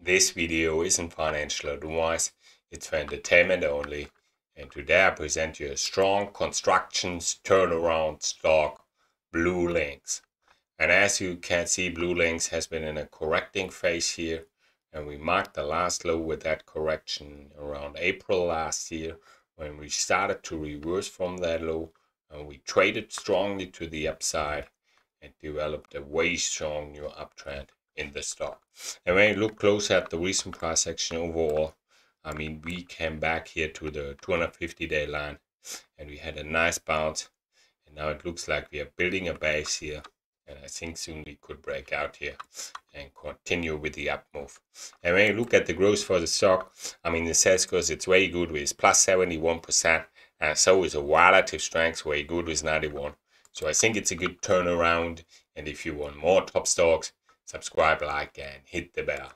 This video isn't financial advice, it's for entertainment only. And today I present you a strong constructions turnaround stock, BlueLinx. And as you can see, BlueLinx has been in a correcting phase here. And we marked the last low with that correction around April last year when we started to reverse from that low and we traded strongly to the upside and developed a way strong new uptrend in the stock. And when you look closer at the recent price action overall, I mean, we came back here to the 250 day line and we had a nice bounce. And now it looks like we are building a base here. And I think soon we could break out here and continue with the up move. And when you look at the growth for the stock, I mean, the sales growth, it's very good with plus 71%. And so is a relative strength, very good with 91. So I think it's a good turnaround. And if you want more top stocks, subscribe, like, and hit the bell.